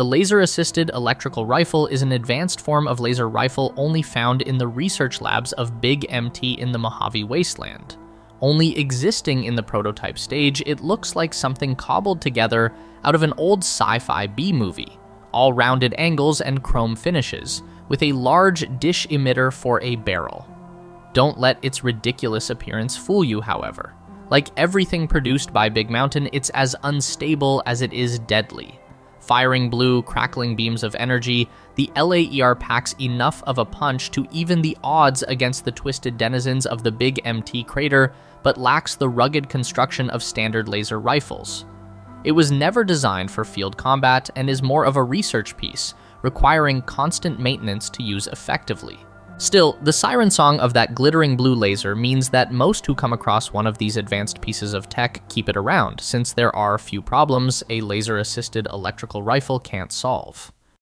The laser assisted electrical rifle is an advanced form of laser rifle only found in the research labs of Big MT in the Mojave Wasteland. Only existing in the prototype stage, it looks like something cobbled together out of an old sci fi B movie, all rounded angles and chrome finishes, with a large dish emitter for a barrel. Don't let its ridiculous appearance fool you, however. Like everything produced by Big Mountain, it's as unstable as it is deadly. Firing blue, crackling beams of energy, the LAER packs enough of a punch to even the odds against the twisted denizens of the Big MT crater, but lacks the rugged construction of standard laser rifles. It was never designed for field combat and is more of a research piece, requiring constant maintenance to use effectively. Still, the siren song of that glittering blue laser means that most who come across one of these advanced pieces of tech keep it around, since there are few problems a laser assisted electrical rifle can't solve.